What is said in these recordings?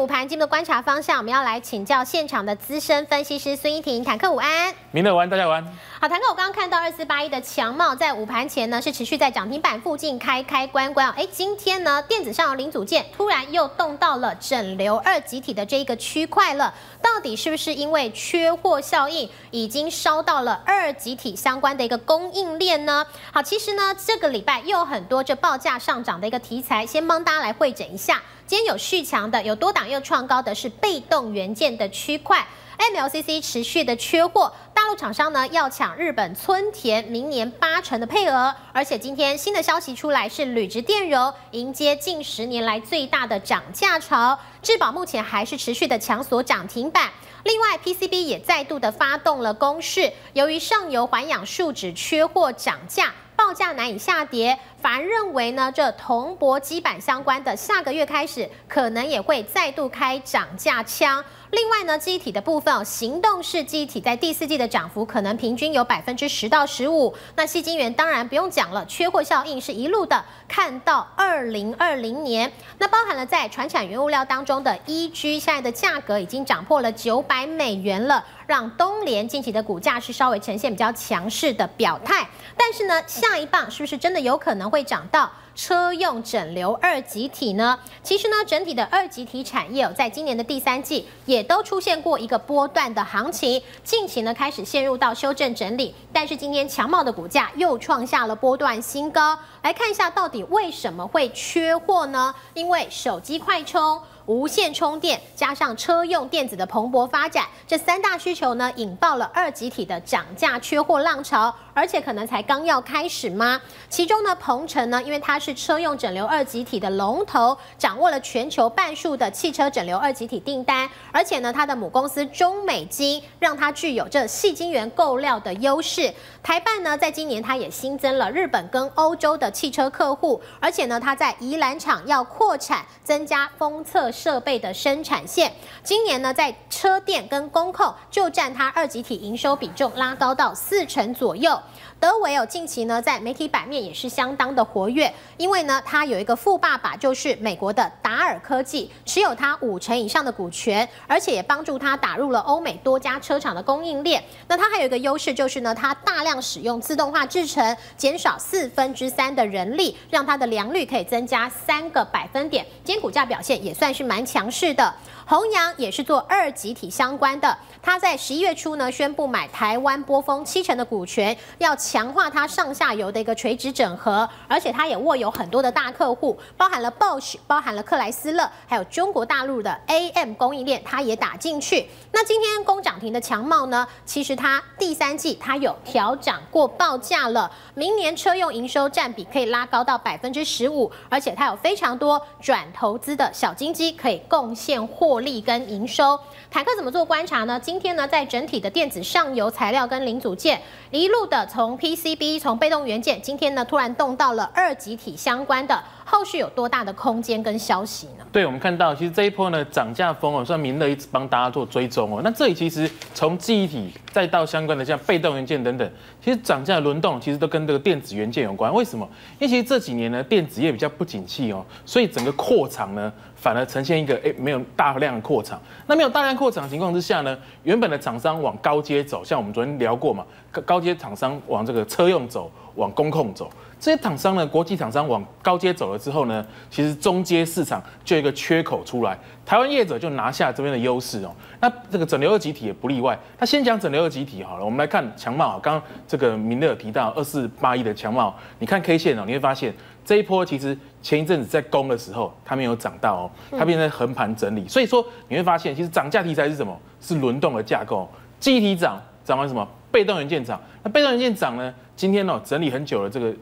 午盘今天的观察方向，我们要来请教现场的资深分析师孙一婷，坦克午安。明乐安，大家安。好，坦克，我刚刚看到二四八一的强茂在午盘前呢是持续在涨停板附近开开关关。哎，今天呢电子上游零组件突然又动到了整流二极体的这一个区块了，到底是不是因为缺货效应已经烧到了二极体相关的一个供应链呢？好，其实呢这个礼拜又有很多这报价上涨的一个题材，先帮大家来会诊一下。今天有续强的，有多档又创高的是被动元件的区块，MLCC 持续的缺货，大陆厂商呢要抢日本村田明年八成的配额，而且今天新的消息出来是铝质电容迎接近十年来最大的涨价潮，智宝目前还是持续的强锁涨停板，另外 PCB 也再度的发动了攻势，由于上游环氧树脂缺货涨价。报价难以下跌，反而认为呢，这铜箔基板相关的下个月开始可能也会再度开涨价枪。另外呢，机体的部分，行动式机体在第四季的涨幅可能平均有百分之十到十五。那细晶圆当然不用讲了，缺货效应是一路的看到二零二零年。那包含了在船产原物料当中的 EG，现在的价格已经涨破了九百美元了，让东联近期的股价是稍微呈现比较强势的表态。但是呢，下一棒是不是真的有可能会涨到？车用整流二极体呢？其实呢，整体的二极体产业哦，在今年的第三季也都出现过一个波段的行情，近期呢开始陷入到修正整理，但是今天强茂的股价又创下了波段新高。来看一下到底为什么会缺货呢？因为手机快充。无线充电加上车用电子的蓬勃发展，这三大需求呢，引爆了二级体的涨价缺货浪潮，而且可能才刚要开始吗？其中呢，鹏程呢，因为它是车用整流二级体的龙头，掌握了全球半数的汽车整流二级体订单，而且呢，它的母公司中美金让它具有这细晶圆购料的优势。台办呢，在今年它也新增了日本跟欧洲的汽车客户，而且呢，它在宜兰厂要扩产，增加封测。设备的生产线，今年呢，在车电跟工控就占它二级体营收比重拉高到四成左右。德维哦，近期呢在媒体版面也是相当的活跃，因为呢它有一个富爸爸，就是美国的达尔科技，持有它五成以上的股权，而且也帮助它打入了欧美多家车厂的供应链。那它还有一个优势就是呢，它大量使用自动化制程，减少四分之三的人力，让它的良率可以增加三个百分点。今天股价表现也算是蛮强势的。弘阳也是做二级体相关的，他在十一月初呢宣布买台湾波峰七成的股权，要强化它上下游的一个垂直整合，而且它也握有很多的大客户，包含了 Bosch，包含了克莱斯勒，还有中国大陆的 AM 供应链，它也打进去。那今天工涨停的强茂呢，其实它第三季它有调涨过报价了，明年车用营收占比可以拉高到百分之十五，而且它有非常多转投资的小金鸡可以贡献获。利跟营收，坦克怎么做观察呢？今天呢，在整体的电子上游材料跟零组件，一路的从 PCB 从被动元件，今天呢突然动到了二级体相关的。后续有多大的空间跟消息呢？对，我们看到其实这一波呢涨价风哦，算明乐一直帮大家做追踪哦。那这里其实从记忆体再到相关的像被动元件等等，其实涨价轮动其实都跟这个电子元件有关。为什么？因为其实这几年呢电子业比较不景气哦，所以整个扩厂呢反而呈现一个哎没有大量扩厂。那没有大量扩厂情况之下呢，原本的厂商往高阶走，像我们昨天聊过嘛，高高阶厂商往这个车用走，往工控走。这些厂商呢，国际厂商往高阶走了之后呢，其实中阶市场就有一个缺口出来，台湾业者就拿下这边的优势哦。那这个整流二极体也不例外。那先讲整流二极体好了，我们来看强茂。刚刚这个明乐提到二四八一的强茂，你看 K 线哦，你会发现这一波其实前一阵子在攻的时候，它没有涨到哦，它变成横盘整理。所以说你会发现，其实涨价题材是什么？是轮动的架构，记忆体涨，涨完什么？被动元件涨。那被动元件涨呢？今天哦整理很久了，这个。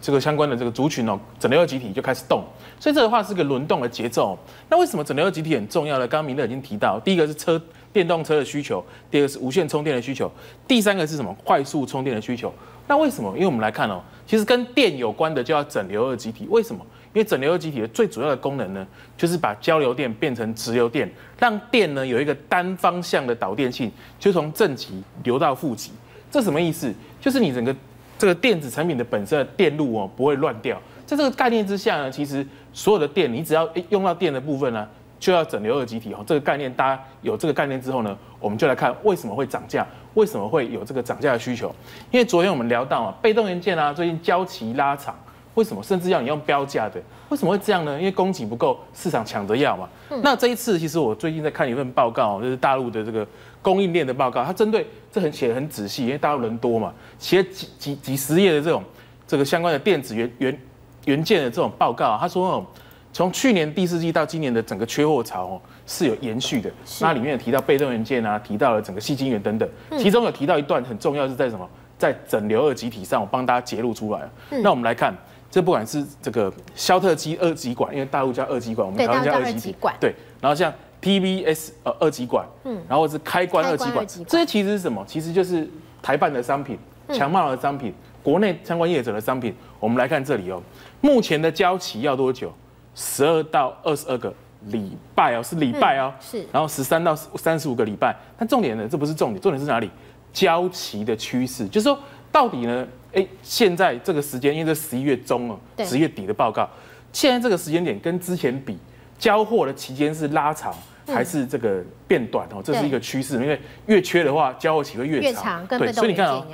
这个相关的这个族群哦，整流二极体就开始动，所以这个话是个轮动的节奏。那为什么整流二极体很重要呢？刚刚明乐已经提到，第一个是车电动车的需求，第二个是无线充电的需求，第三个是什么？快速充电的需求。那为什么？因为我们来看哦，其实跟电有关的就要整流二极体。为什么？因为整流二极体的最主要的功能呢，就是把交流电变成直流电，让电呢有一个单方向的导电性，就从正极流到负极。这什么意思？就是你整个。这个电子产品的本身的电路哦不会乱掉，在这个概念之下呢，其实所有的电你只要用到电的部分呢，就要整流二极体哦。这个概念大家有这个概念之后呢，我们就来看为什么会涨价，为什么会有这个涨价的需求。因为昨天我们聊到啊，被动元件啊，最近交期拉长，为什么甚至要你用标价的？为什么会这样呢？因为供给不够，市场抢着要嘛。那这一次其实我最近在看一份报告，就是大陆的这个供应链的报告，它针对这很写的很仔细，因为大陆人多嘛，写几几几十页的这种这个相关的电子元元元件的这种报告，他说哦，从去年第四季到今年的整个缺货潮哦是有延续的。那里面有提到被动元件啊，提到了整个细晶元等等，其中有提到一段很重要是在什么，在整流二极体上，我帮大家揭露出来了。那我们来看。这不管是这个肖特基二极管，因为大陆叫二极管，我们台湾叫二极管。对，然后像 TVS 呃二极管，嗯，然后是开关二极管，这些其实是什么？其实就是台办的商品，强茂的商品，国内相关业者的商品。我们来看这里哦，目前的交期要多久？十二到二十二个礼拜哦，是礼拜哦，是。然后十三到三十五个礼拜。但重点呢，这不是重点，重点是哪里？交期的趋势，就是说到底呢？哎，现在这个时间，因为这十一月中哦，十月底的报告，现在这个时间点跟之前比，交货的期间是拉长还是这个变短哦？这是一个趋势，因为越缺的话，交货期会越长。对，所以你看啊，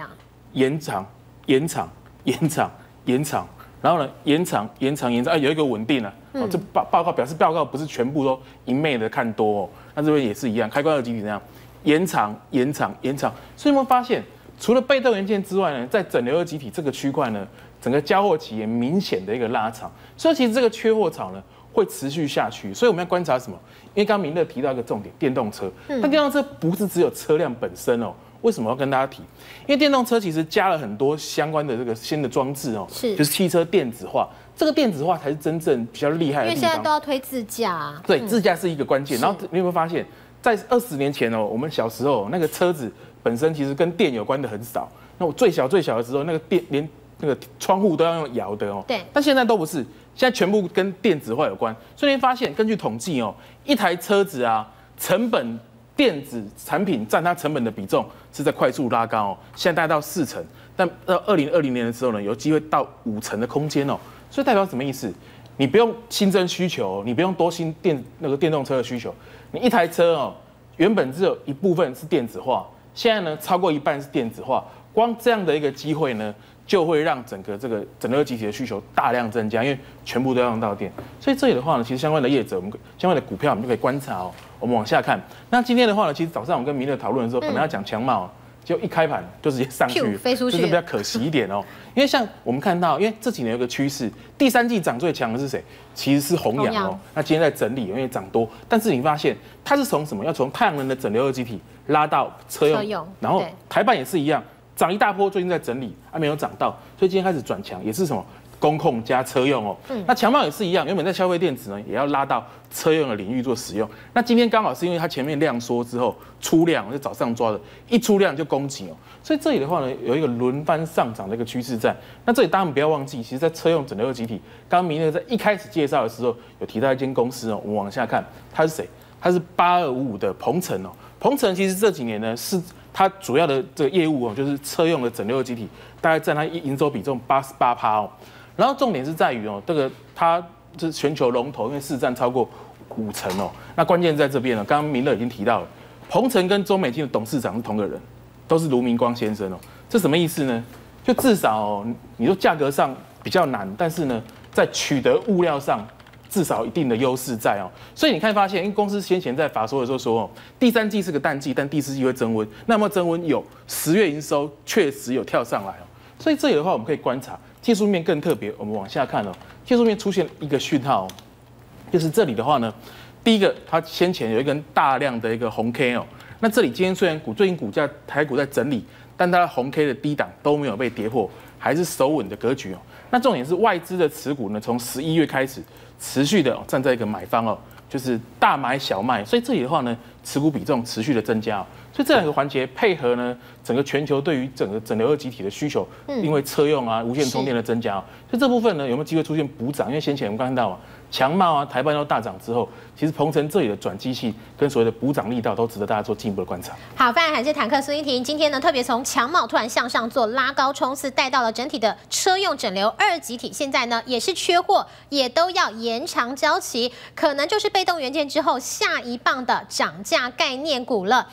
延长、延长、延长、延长，然后呢，延长、延长、延长，哎，有一个稳定了。哦，这报报告表示报告不是全部都一昧的看多哦，那这边也是一样，开关二级体怎样？延长、延长、延长，所以我们发现。除了被动元件之外呢，在整流二极体这个区块呢，整个交货期也明显的一个拉长，所以其实这个缺货潮呢会持续下去。所以我们要观察什么？因为刚刚明乐提到一个重点，电动车。但电动车不是只有车辆本身哦，为什么要跟大家提？因为电动车其实加了很多相关的这个新的装置哦，是，就是汽车电子化。这个电子化才是真正比较厉害的。因为现在都要推自驾。对，自驾是一个关键。然后你有没有发现，在二十年前哦，我们小时候那个车子本身其实跟电有关的很少。那我最小最小的时候，那个电连那个窗户都要用摇的哦。对。但现在都不是，现在全部跟电子化有关。所以发现，根据统计哦，一台车子啊，成本电子产品占它成本的比重是在快速拉高哦。现在大概到四成，但到二零二零年的时候呢，有机会到五成的空间哦。所以代表什么意思？你不用新增需求，你不用多新电那个电动车的需求，你一台车哦，原本只有一部分是电子化，现在呢超过一半是电子化。光这样的一个机会呢，就会让整个这个整个集体的需求大量增加，因为全部都要用到电。所以这里的话呢，其实相关的业者，我们相关的股票，我们就可以观察哦。我们往下看，那今天的话呢，其实早上我跟明乐讨论的时候，本来要讲强茂，就一开盘就直接上去，飞出去，就是比较可惜一点哦。因为像我们看到，因为这几年有个趋势，第三季涨最强的是谁？其实是弘扬哦。那今天在整理，因为涨多，但是你发现它是从什么？要从太阳能的整流二极体拉到车用，然后台板也是一样。涨一大波，最近在整理，还没有涨到，所以今天开始转强，也是什么工控加车用哦。嗯，那强茂也是一样，原本在消费电子呢，也要拉到车用的领域做使用。那今天刚好是因为它前面量缩之后出量，就早上抓的，一出量就攻击哦。所以这里的话呢，有一个轮番上涨的一个趋势在。那这里大家不要忘记，其实，在车用整流集体，刚刚明乐在一开始介绍的时候有提到一间公司哦。我们往下看，它是谁？它是八二五五的鹏程哦。鹏程其实这几年呢是。它主要的这个业务哦，就是车用的整流集体，大概占它营收比重八十八趴哦。然后重点是在于哦，这个它是全球龙头，因为市占超过五成哦。那关键在这边呢，刚刚明乐已经提到了，鹏程跟中美金的董事长是同个人，都是卢明光先生哦。这什么意思呢？就至少你说价格上比较难，但是呢，在取得物料上。至少一定的优势在哦，所以你看发现，因为公司先前在法说的时候说哦，第三季是个淡季，但第四季会增温。那么增温有十月营收确实有跳上来哦，所以这里的话我们可以观察技术面更特别。我们往下看哦，技术面出现一个讯号，就是这里的话呢，第一个它先前有一根大量的一个红 K 哦，那这里今天虽然股最近股价台股在整理，但它的红 K 的低档都没有被跌破，还是守稳的格局哦。那重点是外资的持股呢，从十一月开始。持续的站在一个买方哦，就是大买小卖，所以这里的话呢，持股比重持续的增加哦，所以这两个环节配合呢，整个全球对于整个整流二极体的需求，因为车用啊、无线充电的增加哦，所以这部分呢有没有机会出现补涨？因为先前我们刚看到啊，强茂啊、台半都大涨之后，其实鹏城这里的转机器跟所谓的补涨力道都值得大家做进一步的观察。好，非常感谢坦克苏一婷，今天呢特别从强茂突然向上做拉高冲刺，带到了整体的车用整流二级体，现在呢也是缺货，也都要延长交期，可能就是被动元件之后下一棒的涨价概念股了。